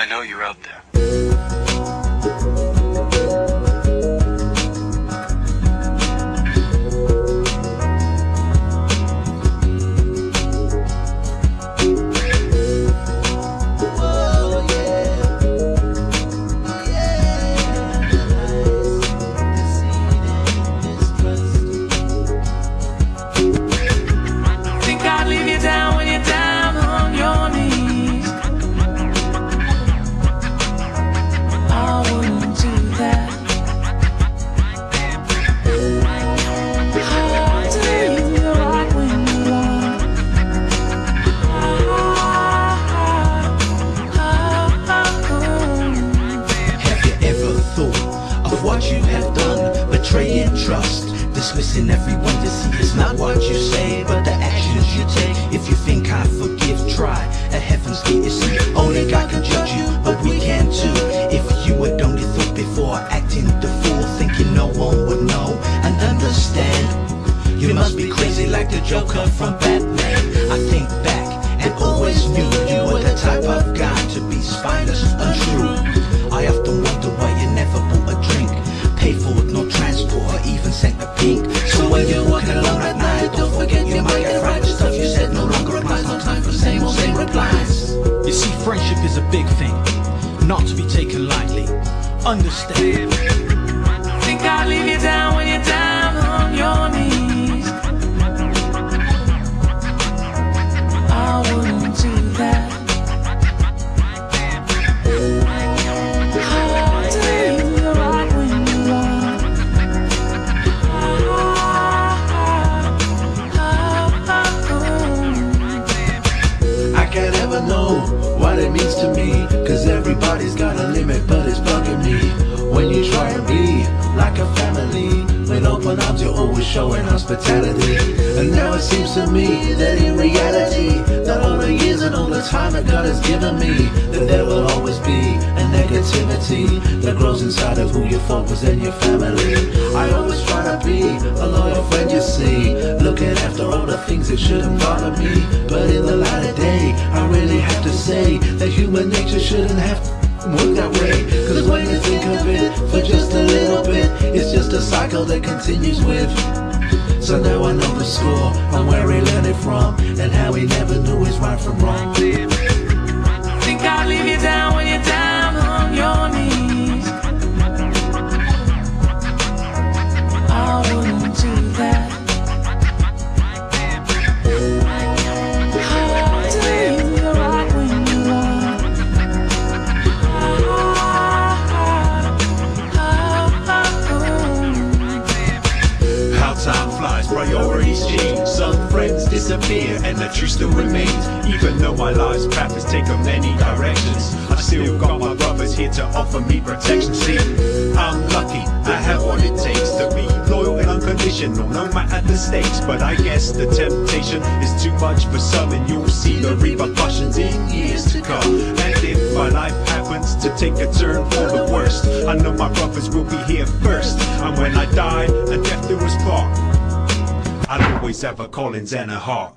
I know you're out there. Trust, dismissing everyone to see it's not what you say, but the actions you take. If you think I forgive, try at heaven's gate. You see, only God can judge you, but we can too. If you had only thought before acting the fool, thinking no one would know and understand. You must be crazy like the Joker from Batman. I think back and always knew you were the type of guy not to be taken lightly. Understand? Think I'd leave you down but it's bugging me. When you try and be like a family, with open arms, you're always showing hospitality. And now it seems to me that in reality, that all the years and all the time that God has given me, that there will always be a negativity that grows inside of who you thought was in your family. I always try to be a loyal friend, you see, looking after all the things that shouldn't bother me. But in the light of day, I really have to say that human nature shouldn't have to work that way. Cause when you think of it for just a little bit, it's just a cycle that continues with. So now I know the score and where he learned it from, and how he never knew his right from wrong. And the truth still remains. Even though my life's path has taken many directions, I still got my brothers here to offer me protection. See, I'm lucky, I have what it takes to be loyal and unconditional, no matter the stakes. But I guess the temptation is too much for some, and you'll see the repercussions in years to come. And if my life happens to take a turn for the worst, I know my brothers will be here first. And when I die and death do us part, I'll always have a Collins and a heart.